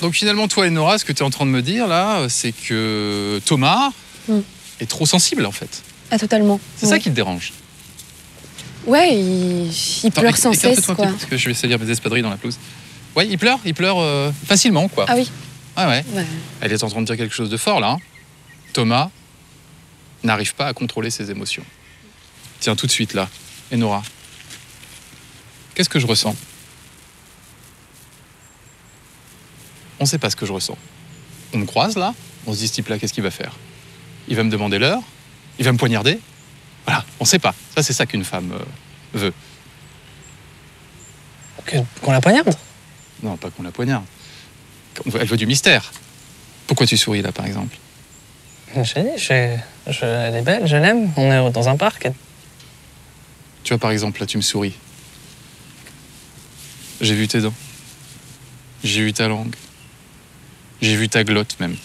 Donc finalement, toi et Nora, ce que tu es en train de me dire là, c'est que Thomas Mm. est trop sensible en fait. Ah, totalement. C'est ouais. ça qui te dérange. Ouais, il, il Attends, pleure sans cesse, quoi. Parce que je vais salir mes espadrilles dans la pelouse. Ouais, il pleure, il pleure euh, facilement quoi. Ah oui. Ah ouais. Ouais. Elle est en train de dire quelque chose de fort là. hein. Thomas n'arrive pas à contrôler ses émotions. Tiens, tout de suite là. Et Nora Qu'est-ce que je ressens? On ne sait pas ce que je ressens. On me croise là, on se dit ce type-là, qu'est-ce qu'il va faire? Il va me demander l'heure Il va me poignarder Voilà, on ne sait pas. Ça, c'est ça qu'une femme euh, veut. Qu'on la poignarde? Non, pas qu'on la poignarde. Elle veut du mystère. Pourquoi tu souris là, par exemple? Je sais, je, je, elle est belle, je l'aime. On est dans un parc. Tu vois, par exemple, là, tu me souris. J'ai vu tes dents. J'ai vu ta langue. J'ai vu ta glotte même.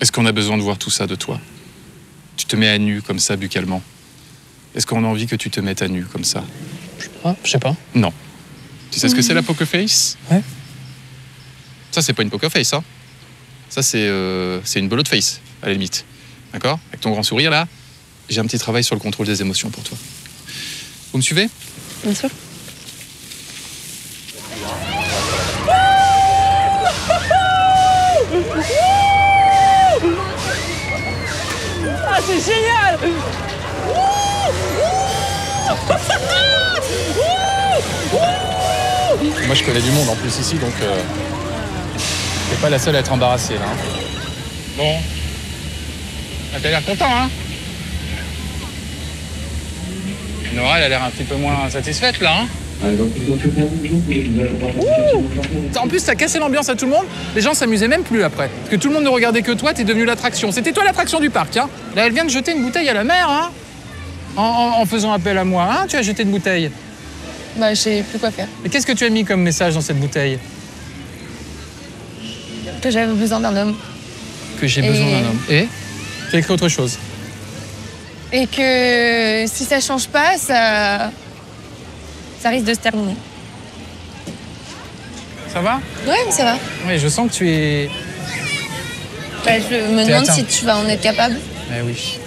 Est-ce qu'on a besoin de voir tout ça de toi? Tu te mets à nu comme ça, buccalement. Est-ce qu'on a envie que tu te mettes à nu comme ça? Je sais pas. Non. Tu sais ce que c'est la poker face? Ouais. Ça, c'est pas une poker face, hein. Ça, c'est euh, c'est une belote face, à la limite. D'accord? Avec ton grand sourire, là, j'ai un petit travail sur le contrôle des émotions pour toi. Vous me suivez? Bien sûr. Moi, je connais du monde en plus ici, donc euh, t'es pas la seule à être embarrassée, là. hein. Bon. Ah, T'as l'air content, hein Nora, elle a l'air un petit peu moins satisfaite, là, hein En plus, t'as cassé l'ambiance à tout le monde. Les gens s'amusaient même plus après. Parce que tout le monde ne regardait que toi, t'es devenu l'attraction. C'était toi l'attraction du parc, hein. Là, elle vient de jeter une bouteille à la mer, hein. En, en- en faisant appel à moi, hein. Tu as jeté une bouteille. Bah, je sais plus quoi faire. Mais qu'est-ce que tu as mis comme message dans cette bouteille Que j'avais besoin d'un homme. Que j'ai Et- besoin d'un homme. Et Tu as écrit autre chose. Et que si ça change pas, ça. Ça risque de se terminer. Ça va? Ouais, mais ça va. Oui, je sens que tu es. Bah, je me demande atteint. si tu vas en être capable. Eh oui.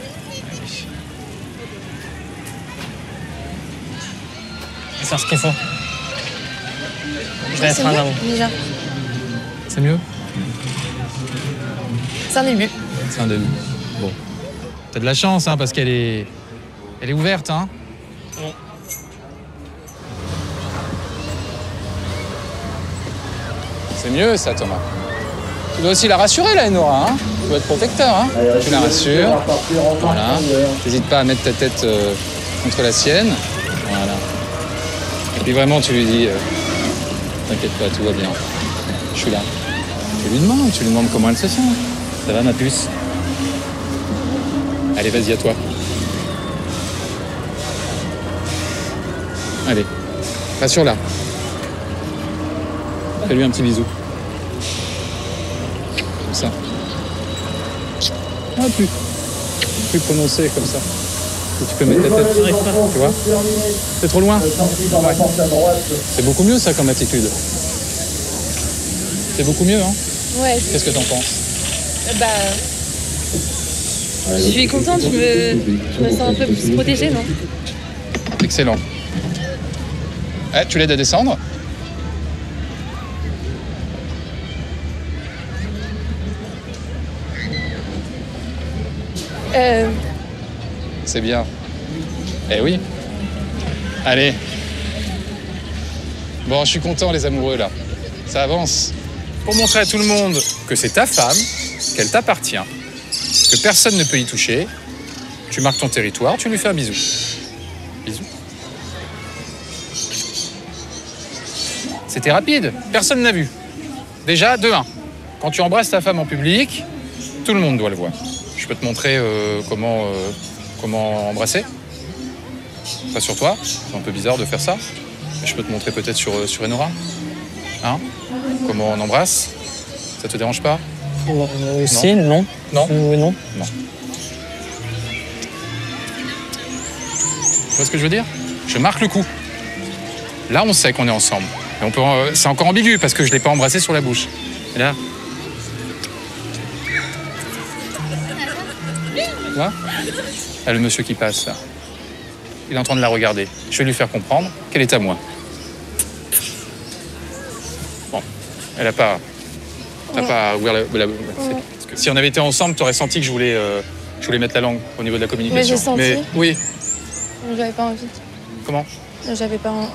C'est ce qu'il faut. Je vais être un homme. déjà. C'est mieux C'est un début. C'est un début. Bon. T'as de la chance, hein, parce qu'elle est. Elle est ouverte, hein C'est mieux, ça, Thomas. Tu dois aussi la rassurer, là, Enora, hein Tu dois être protecteur, hein Tu la rassures. Voilà. N'hésite pas à mettre ta tête euh, contre la sienne. Voilà. Et puis vraiment, tu lui dis euh, T'inquiète pas, tout va bien. Je suis là. Tu lui demandes, tu lui demandes comment elle se sent. Ça va, ma puce Allez, vas-y, à toi. Allez, rassure-la. Fais-lui un petit bisou. Comme ça. Ah, plus. Plus prononcé, comme ça. Tu peux mettre ta tête. Tu vois C'est trop loin Ouais. C'est beaucoup mieux, ça, comme attitude. C'est beaucoup mieux, hein Ouais, Qu'est-ce que t'en penses bah. Je suis contente, je me, je me sens un peu plus protégée, non? Excellent. Eh, tu l'aides à descendre? Euh. C'est bien. Eh oui. Allez. Bon, je suis content, les amoureux, là. Ça avance. Pour montrer à tout le monde que c'est ta femme, qu'elle t'appartient, que personne ne peut y toucher, tu marques ton territoire, tu lui fais un bisou. Bisou. C'était rapide, personne n'a vu. Déjà, de 1. Quand tu embrasses ta femme en public, tout le monde doit le voir. Je peux te montrer euh, comment, euh, comment embrasser. Pas sur toi, c'est un peu bizarre de faire ça. Mais je peux te montrer peut-être sur, euh, sur Enora. Hein Comment on embrasse Ça te dérange pas Euh, si, non. Non Euh, oui, non. Tu vois ce que je veux dire? Je marque le coup. Là, on sait qu'on est ensemble. Et on peut, euh, c'est encore ambigu parce que je l'ai pas embrassé sur la bouche. Et là. Le monsieur qui passe. Il est en train de la regarder. Je vais lui faire comprendre qu'elle est à moi. Bon, elle a pas. T'as pas ouvrir la. la- c'est- parce que si on avait été ensemble, tu aurais senti que je voulais, euh, je voulais mettre la langue au niveau de la communication. j'ai senti. oui, J'avais pas envie. comment? J'avais pas envie.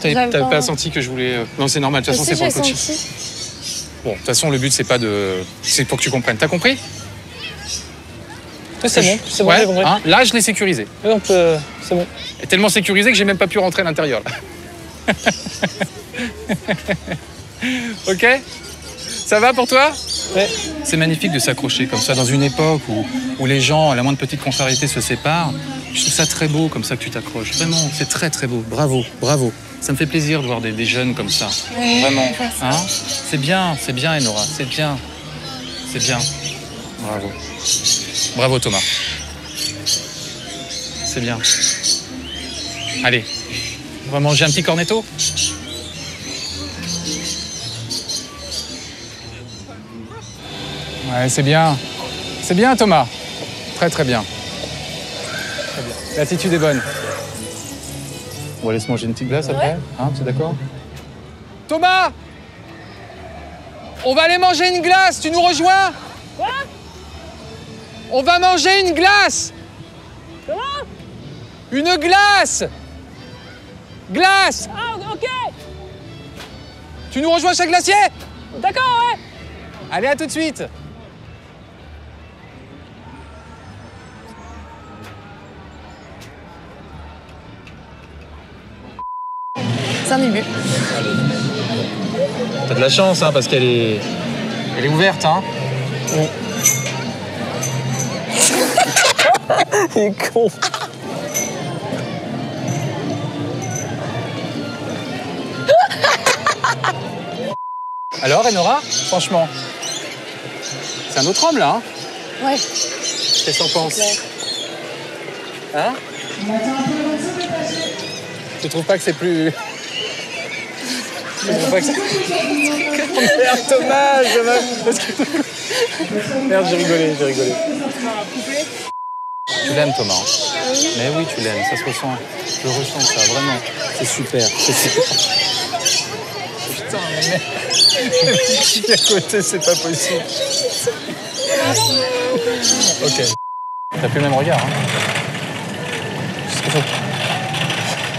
T'avais pas- senti que je voulais. euh, Non, c'est normal. De toute façon, c'est pour le coaching. senti. Bon, de toute façon, le but, c'est pas de. C'est pour que tu comprennes. T'as compris? C'est bon, c'est bon, Ouais, j'ai compris. hein, Là, je l'ai sécurisé. Peut. C'est bon. est tellement sécurisé que j'ai même pas pu rentrer à l'intérieur. là. ok? Ça va pour toi? Ouais. C'est magnifique de s'accrocher comme ça dans une époque où, où les gens, à la moindre petite contrariété, se séparent. Je trouve ça très beau comme ça que tu t'accroches. Vraiment, c'est très très beau. Bravo, bravo. Ça me fait plaisir de voir des, des jeunes comme ça. Ouais, Vraiment. Hein? C'est bien, c'est bien, Enora. C'est bien. C'est bien. Bravo. Bravo, Thomas. C'est bien. Allez, on va manger un petit cornetto Ouais, c'est bien. C'est bien, Thomas. Très, très bien. Très bien. L'attitude est bonne. On va laisser manger une petite glace après. Hein, tu es d'accord? Thomas On va aller manger une glace, tu nous rejoins? Quoi? On va manger une glace. Comment Une glace. Glace. Ah, ok. Tu nous rejoins chez glacier? D'accord, ouais. Allez, à tout de suite. C'est un début. T'as de la chance, hein, parce qu'elle est... Elle est ouverte, hein Il est con. Alors, Enora, franchement, c'est un autre homme, là, hein Ouais. Qu'est-ce que t'en penses Hein Tu trouves pas que c'est plus... Tu trouves pas que c'est... Merde, que- Merde, j'ai rigolé, j'ai rigolé. Tu l'aimes, Thomas hein Mais oui, tu l'aimes, ça se ressent. Je ressens ça, vraiment. C'est super, super. Putain, mais suis à côté, c'est pas possible. Ok. T'as plus le même regard, hein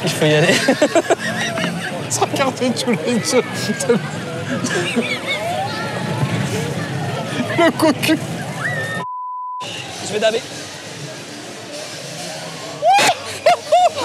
Il faut... Y aller. Se regarder tous les deux. Le cocu. Je vais daber.